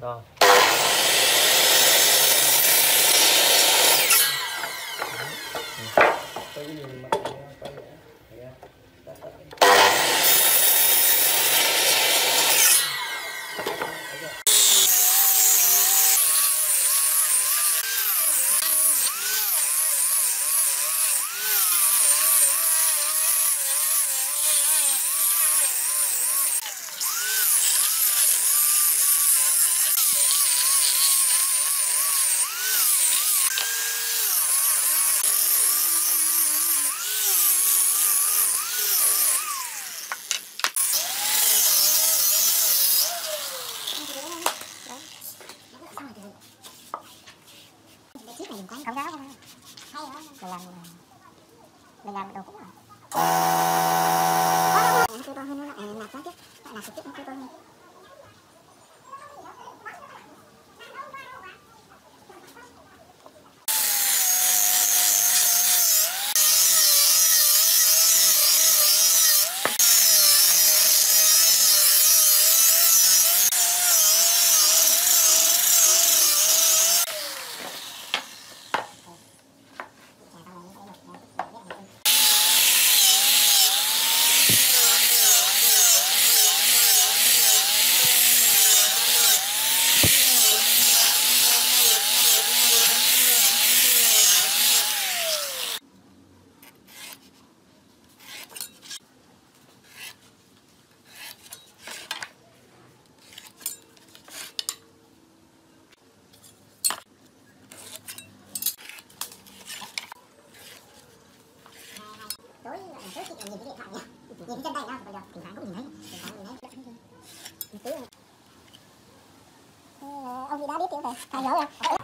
rồi. Cái gì mà không ráo không hay mình làm mình làm đồ cũng rồi tươi to hơn nó lại nạp quá chứ lại nạp chút nó tươi to hơn nhìn cái điện thoại nhìn chân tay thỉnh thoảng cũng nhìn thấy thỉnh thoảng nhìn thấy tí rồi ông gì đã biết tiếng về. Phải nhớ rồi